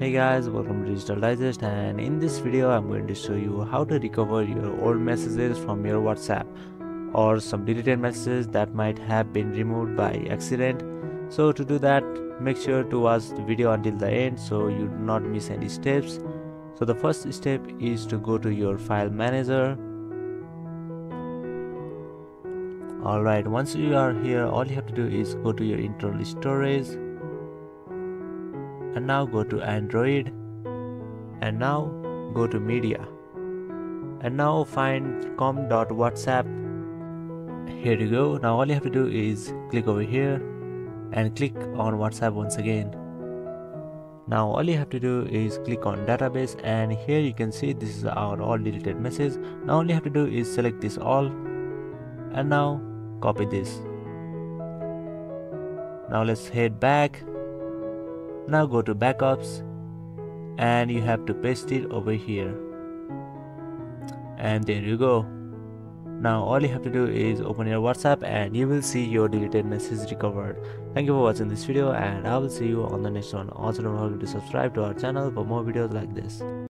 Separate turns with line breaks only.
Hey guys, welcome to Digital Digest and in this video I'm going to show you how to recover your old messages from your WhatsApp or some deleted messages that might have been removed by accident. So to do that, make sure to watch the video until the end so you do not miss any steps. So the first step is to go to your file manager. Alright, once you are here, all you have to do is go to your internal storage and now go to Android. And now go to media. And now find com.whatsapp here you go. Now all you have to do is click over here and click on whatsapp once again. Now all you have to do is click on database and here you can see this is our all deleted message now all you have to do is select this all. And now copy this. Now let's head back now go to backups and you have to paste it over here. And there you go. Now all you have to do is open your whatsapp and you will see your deleted message recovered. Thank you for watching this video and i will see you on the next one. Also don't forget to subscribe to our channel for more videos like this